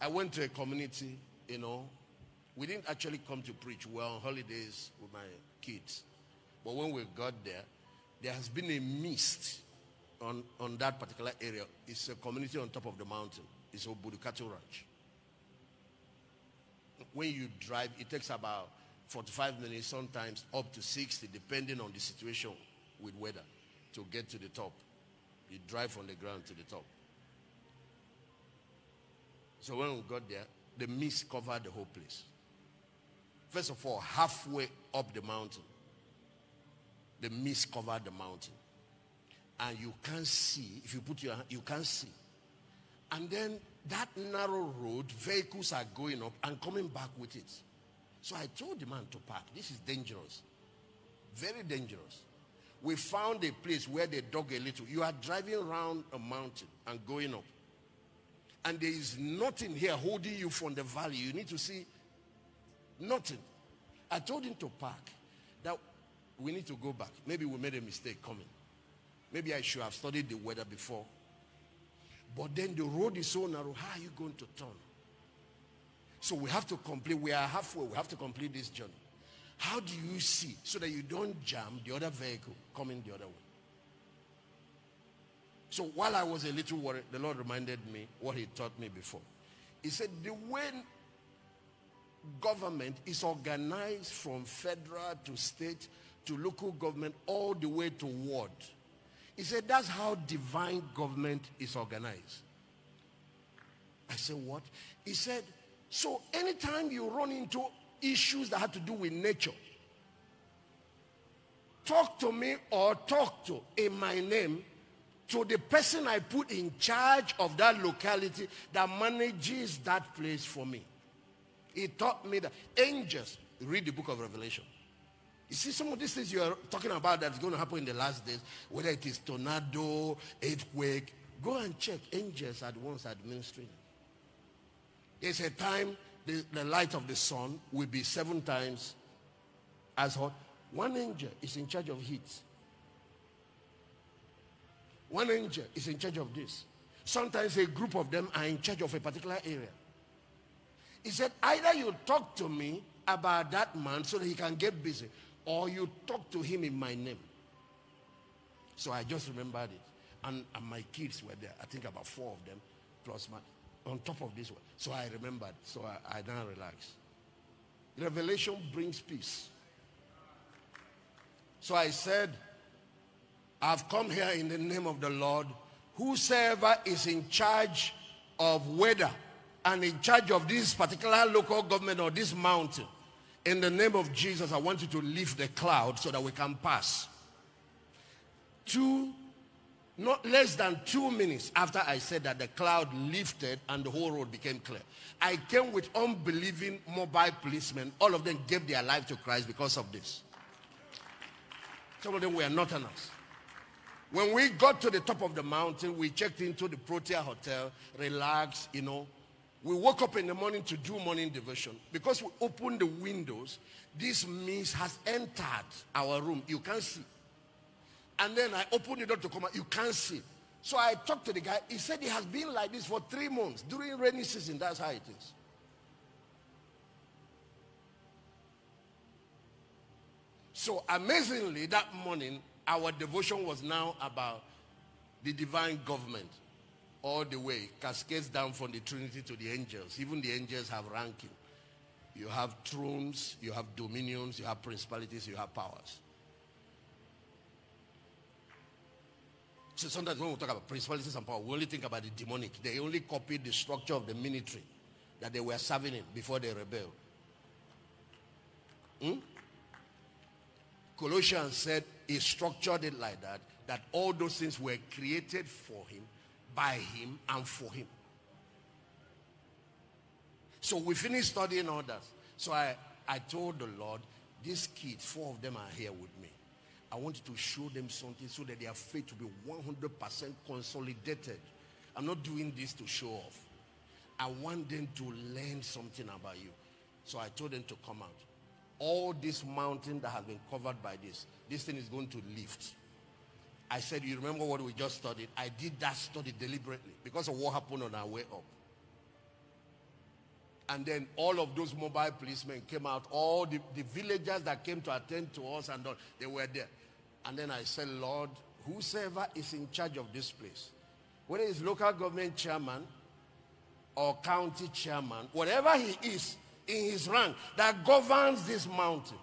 I went to a community, you know. We didn't actually come to preach. We were on holidays with my kids. But when we got there, there has been a mist on, on that particular area. It's a community on top of the mountain. It's Obudu Cattle Ranch. When you drive, it takes about 45 minutes, sometimes up to 60, depending on the situation with weather, to get to the top. You drive from the ground to the top. So when we got there, the mist covered the whole place. First of all, halfway up the mountain, the mist covered the mountain. And you can't see, if you put your hand, you can't see. And then that narrow road, vehicles are going up and coming back with it. So I told the man to park. This is dangerous. Very dangerous. We found a place where they dug a little. You are driving around a mountain and going up. And there is nothing here holding you from the valley. You need to see nothing. I told him to park. That we need to go back. Maybe we made a mistake coming. Maybe I should have studied the weather before. But then the road is so narrow. How are you going to turn? So we have to complete. We are halfway. We have to complete this journey. How do you see so that you don't jam the other vehicle coming the other way? So while I was a little worried, the Lord reminded me what he taught me before. He said, the way government is organized from federal to state to local government all the way to ward. He said, that's how divine government is organized. I said, what? He said, so anytime you run into issues that have to do with nature, talk to me or talk to in my name to the person I put in charge of that locality that manages that place for me. He taught me that angels read the book of Revelation. You see, some of these things you are talking about that's going to happen in the last days, whether it is tornado, earthquake, go and check. Angels at once administering. There's a time the, the light of the sun will be seven times as hot. One angel is in charge of heat. One angel is in charge of this. Sometimes a group of them are in charge of a particular area. He said, either you talk to me about that man so that he can get busy, or you talk to him in my name. So I just remembered it. And, and my kids were there. I think about four of them, plus my, on top of this one. So I remembered. So I, I now relax. Revelation brings peace. So I said, I've come here in the name of the Lord. Whosoever is in charge of weather and in charge of this particular local government or this mountain, in the name of Jesus, I want you to lift the cloud so that we can pass. Two, not less than two minutes after I said that, the cloud lifted and the whole road became clear. I came with unbelieving mobile policemen. All of them gave their life to Christ because of this. Some of them were not northerners. When we got to the top of the mountain, we checked into the Protea Hotel, relaxed, you know. We woke up in the morning to do morning devotion. Because we opened the windows, this mist has entered our room. You can't see. And then I opened the door to come out. You can't see. So I talked to the guy. He said he has been like this for three months. During rainy season, that's how it is. So amazingly, that morning, our devotion was now about the divine government all the way, cascades down from the Trinity to the angels. Even the angels have ranking. You have thrones, you have dominions, you have principalities, you have powers. So sometimes when we talk about principalities and power, we only think about the demonic. They only copied the structure of the military that they were serving in before they rebelled. Hmm? Colossians said he structured it like that, that all those things were created for him, by him, and for him. So we finished studying others. So I, I told the Lord, these kids, four of them are here with me. I want you to show them something so that their faith will be 100% consolidated. I'm not doing this to show off. I want them to learn something about you. So I told them to come out all this mountain that has been covered by this, this thing is going to lift. I said, you remember what we just studied? I did that study deliberately because of what happened on our way up. And then all of those mobile policemen came out. All the, the villagers that came to attend to us and all, they were there. And then I said, Lord, whosoever is in charge of this place, whether it's local government chairman or county chairman, whatever he is in his rank that governs this mountain,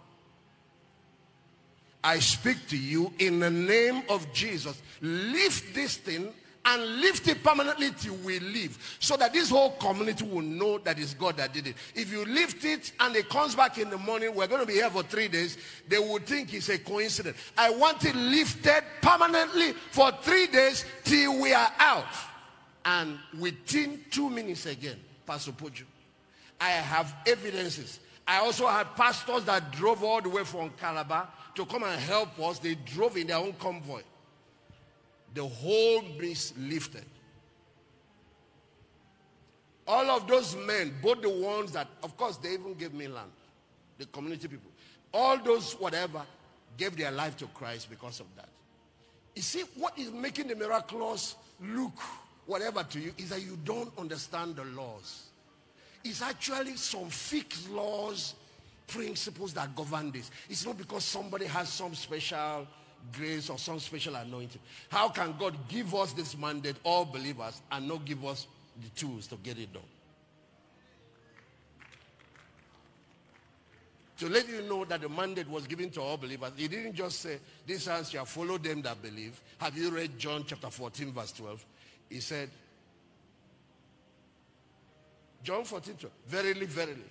I speak to you in the name of Jesus. Lift this thing and lift it permanently till we leave so that this whole community will know that it's God that did it. If you lift it and it comes back in the morning, we're going to be here for three days, they will think it's a coincidence. I want it lifted permanently for three days till we are out. And within two minutes again, Pastor Poju, I have evidences. I also had pastors that drove all the way from Calabar to come and help us. They drove in their own convoy the whole mist lifted. All of those men, both the ones that, of course, they even gave me land, the community people, all those whatever, gave their life to Christ because of that. You see, what is making the miraculous look whatever to you is that you don't understand the laws. It's actually some fixed laws, principles that govern this. It's not because somebody has some special grace or some special anointing. How can God give us this mandate, all believers, and not give us the tools to get it done? To let you know that the mandate was given to all believers, he didn't just say, This shall follow them that believe. Have you read John chapter 14, verse 12? He said, John 14, 12, Verily, verily,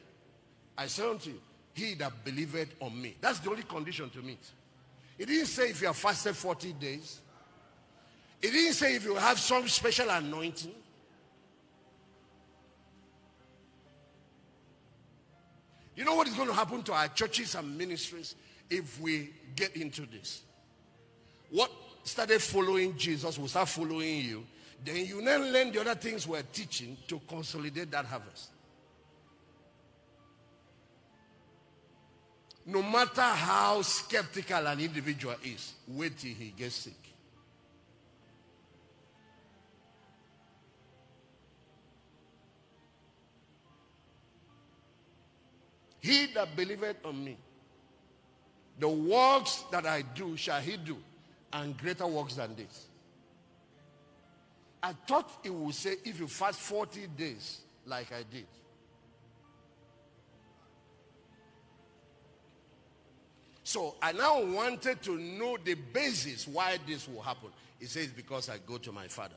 I say unto you, he that believeth on me. That's the only condition to meet. It didn't say if you have fasted 40 days. It didn't say if you have some special anointing. You know what is going to happen to our churches and ministries if we get into this? What started following Jesus will start following you. Then you then learn the other things we're teaching to consolidate that harvest. No matter how skeptical an individual is, wait till he gets sick. He that believeth on me, the works that I do shall he do, and greater works than this. I thought it would say if you fast 40 days like I did. So I now wanted to know the basis why this will happen. He says, because I go to my father.